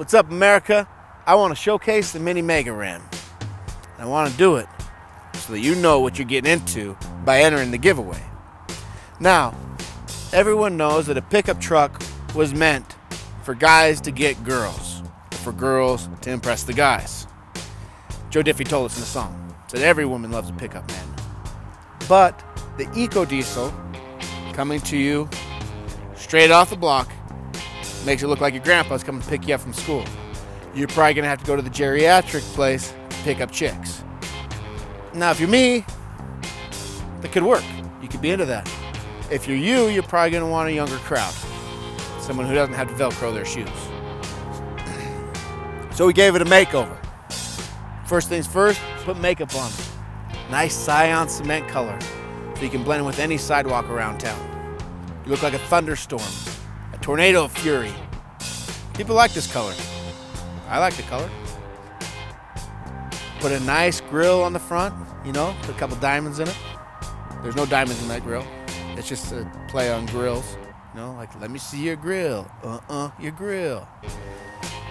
What's up, America? I want to showcase the Mini Mega Ram. I want to do it so that you know what you're getting into by entering the giveaway. Now, everyone knows that a pickup truck was meant for guys to get girls, for girls to impress the guys. Joe Diffie told us in the song, said every woman loves a pickup man. But the Eco Diesel coming to you straight off the block makes it look like your grandpa's coming to pick you up from school. You're probably gonna have to go to the geriatric place to pick up chicks. Now, if you're me, that could work. You could be into that. If you're you, you're probably gonna want a younger crowd. Someone who doesn't have to Velcro their shoes. So we gave it a makeover. First things first, put makeup on. Nice cyan cement color so you can blend in with any sidewalk around town. You look like a thunderstorm, tornado fury. People like this color. I like the color. Put a nice grill on the front, you know, put a couple diamonds in it. There's no diamonds in that grill. It's just a play on grills. You know, like, let me see your grill. Uh-uh, your grill.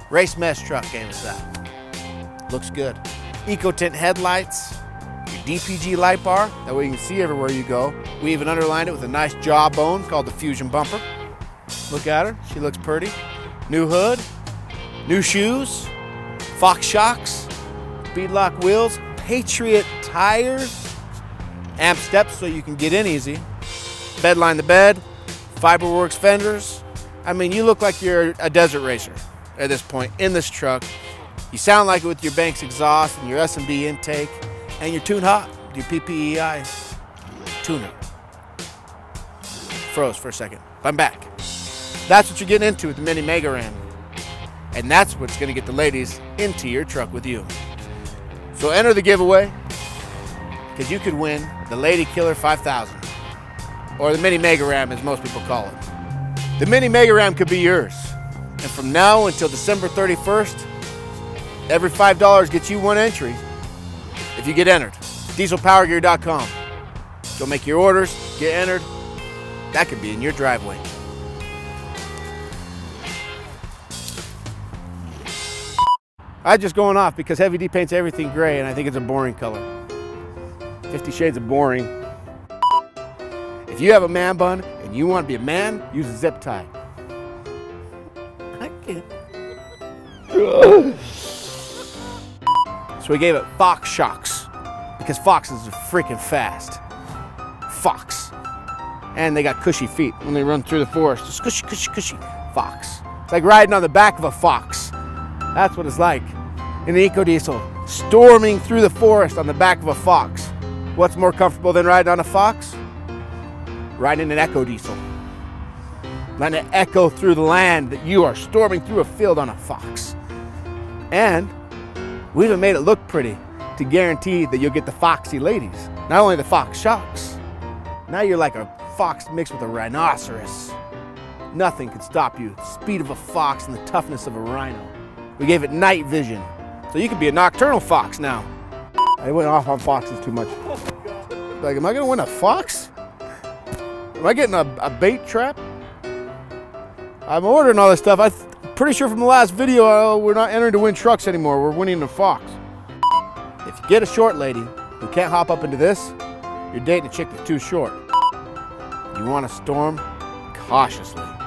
Race mesh truck gave us that. Looks good. Eco tint headlights, your DPG light bar, that way you can see everywhere you go. We even underlined it with a nice jawbone called the Fusion Bumper. Look at her, she looks pretty. New hood, new shoes, Fox shocks, beadlock wheels, Patriot tires, amp steps so you can get in easy, bedline the bed, Fiberwerx fenders. I mean, you look like you're a desert racer at this point in this truck. You sound like it with your Banks exhaust and your S&B intake and your tune hot, your PPEI tuner. Froze for a second. I'm back. That's what you're getting into with the Mini Mega Ram. And that's what's going to get the ladies into your truck with you. So enter the giveaway because you could win the Lady Killer 5000 or the Mini Mega Ram as most people call it. The Mini Mega Ram could be yours. And from now until December 31st, every $5 gets you one entry if you get entered. DieselPowerGear.com. Go make your orders, get entered. That could be in your driveway. I just going off because Heavy D paints everything gray and I think it's a boring color. 50 Shades of Boring. If you have a man bun and you want to be a man, use a zip tie. I can't. so we gave it Fox Shocks because foxes are freaking fast. Fox. And they got cushy feet when they run through the forest. Just cushy, cushy, cushy. Fox. It's like riding on the back of a fox. That's what it's like in an eco diesel, storming through the forest on the back of a fox. What's more comfortable than riding on a fox? Riding an eco diesel. Letting it echo through the land that you are storming through a field on a fox. And we even made it look pretty to guarantee that you'll get the foxy ladies. Not only the fox shocks, now you're like a fox mixed with a rhinoceros. Nothing could stop you. The speed of a fox and the toughness of a rhino. We gave it night vision, so you could be a nocturnal fox now. I went off on foxes too much. Like, am I gonna win a fox? Am I getting a, a bait trap? I'm ordering all this stuff. I'm pretty sure from the last video, uh, we're not entering to win trucks anymore. We're winning a fox. If you get a short lady who can't hop up into this, you're dating a chick that's too short. You want to storm cautiously.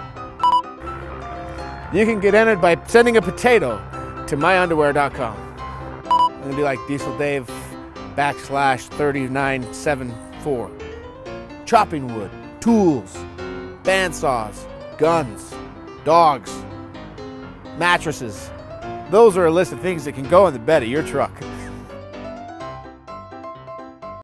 You can get entered by sending a potato to myunderwear.com. I'm gonna be like Diesel Dave backslash 3974. Chopping wood, tools, bandsaws, guns, dogs, mattresses. Those are a list of things that can go in the bed of your truck.